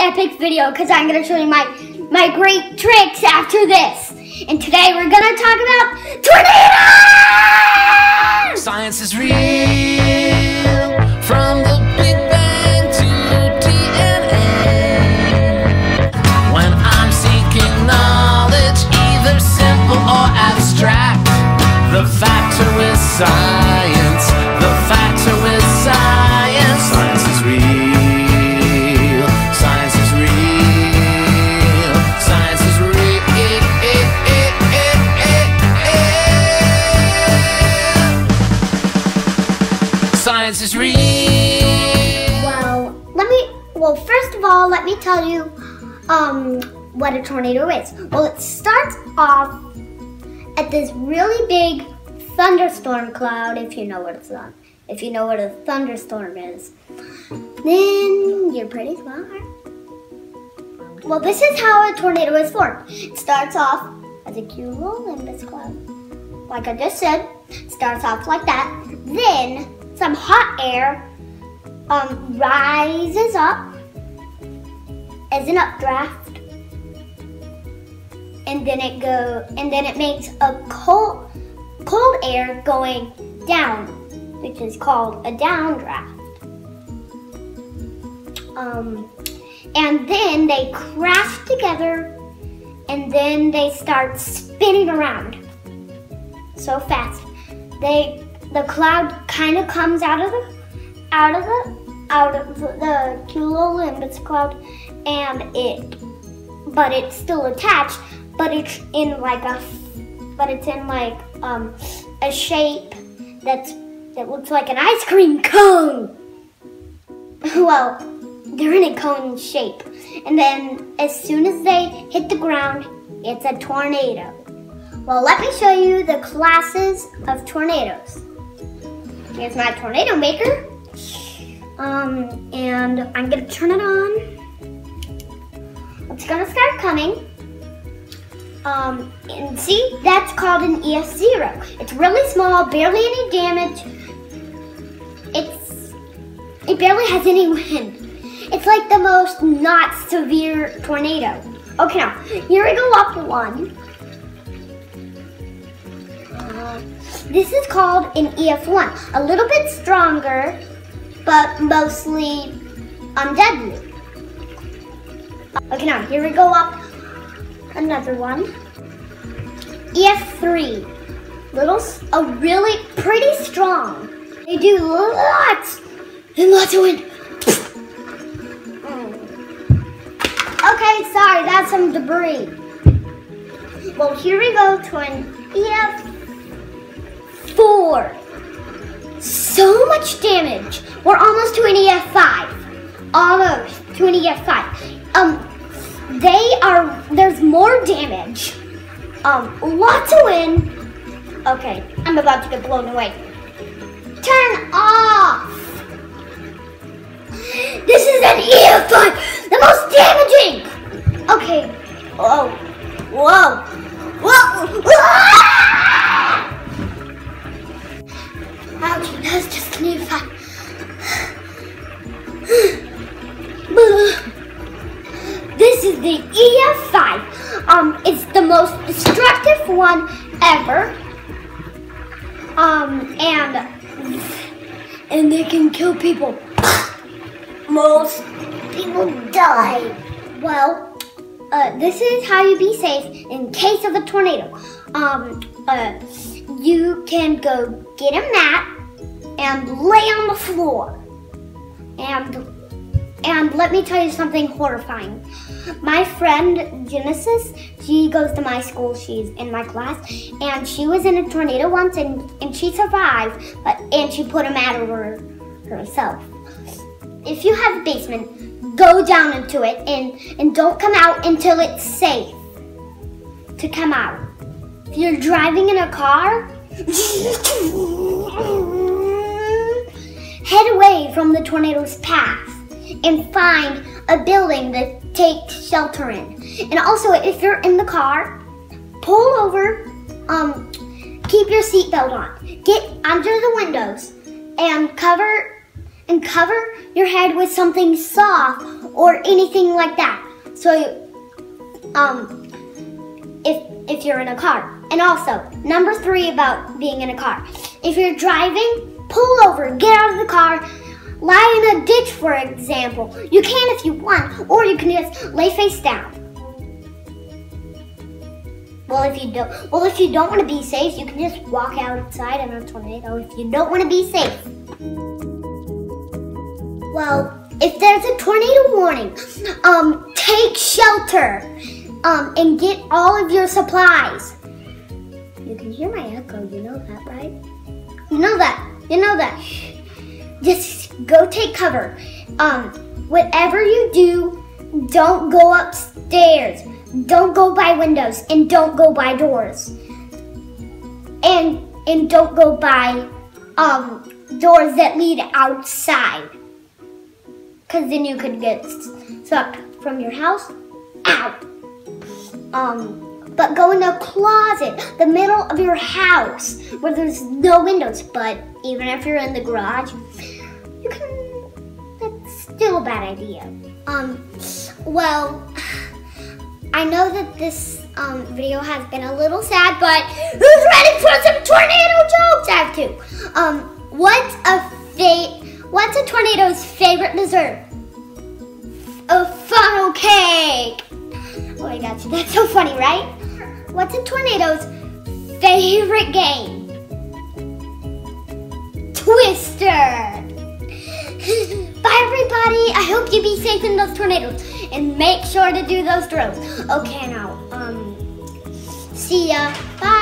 epic video because I'm gonna show you my my great tricks after this. And today we're gonna talk about tornadoes! Science is real from the Big Bang to DNA. When I'm seeking knowledge, either simple or abstract, the factor is science. Let me tell you um what a tornado is. Well it starts off at this really big thunderstorm cloud if you know what it's on. If you know what a thunderstorm is. Then you're pretty smart. Well, this is how a tornado is formed. It starts off as a cumulonimbus cloud. Like I just said, starts off like that. Then some hot air um, rises up as an updraft, and then it go, and then it makes a cold, cold air going down, which is called a downdraft. Um, and then they crash together, and then they start spinning around so fast. They the cloud kind of comes out of the out of the out of the, cumulonimbus cloud, and it but it's still attached, but it's in like a but it's in like um a shape that's that looks like an ice cream cone. well, they're in a cone shape. And then as soon as they hit the ground, it's a tornado. Well, let me show you the classes of tornadoes. Here's my tornado maker. Um, and I'm gonna turn it on. Gonna start coming. Um, and see, that's called an EF0. It's really small, barely any damage. It's, it barely has any wind. It's like the most not severe tornado. Okay, now, here we go up one. Uh, this is called an EF1. A little bit stronger, but mostly undeadly. Okay, now, here we go up another one. EF3. Little, a really pretty strong. They do lots and lots of wind. Mm. Okay, sorry, that's some debris. Well, here we go to an EF4. So much damage. We're almost to an EF5. Almost to an EF5. Um, they are, there's more damage. Um, lots of wind. Okay, I'm about to get blown away. Ever. Um, and and they can kill people. Most people die. Well, uh, this is how you be safe in case of a tornado. Um, uh, you can go get a mat and lay on the floor. And and let me tell you something horrifying. My friend Genesis, she goes to my school, she's in my class, and she was in a tornado once and, and she survived, but and she put a mat over herself. If you have a basement, go down into it and, and don't come out until it's safe to come out. If you're driving in a car, head away from the tornado's path and find a building to take shelter in. And also, if you're in the car, pull over, um, keep your seatbelt on. Get under the windows and cover and cover your head with something soft or anything like that. So, um, if if you're in a car. And also, number three about being in a car. If you're driving, pull over, get out of the car, lie in a ditch, for example. You can if you want, or you can just lay face down. Well, if you don't, well, if you don't want to be safe, you can just walk outside in a tornado. If you don't want to be safe. Well, if there's a tornado warning, um, take shelter, um, and get all of your supplies. You can hear my echo. You know that, right? You know that. You know that. Just go take cover. Um, whatever you do, don't go upstairs. Don't go by windows and don't go by doors. And and don't go by um doors that lead outside. Cause then you could get sucked from your house out. Um but go in a closet, the middle of your house, where there's no windows. But even if you're in the garage, you can. That's still a bad idea. Um, well, I know that this um, video has been a little sad, but who's ready for some tornado jokes? I have two. Um, what's a fa- What's a tornado's favorite dessert? A funnel cake. Oh my gosh, that's so funny, right? What's a tornado's favorite game? Twister. Bye, everybody. I hope you be safe in those tornadoes and make sure to do those drills. Okay, now, um, see ya. Bye.